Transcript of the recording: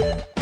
Ugh!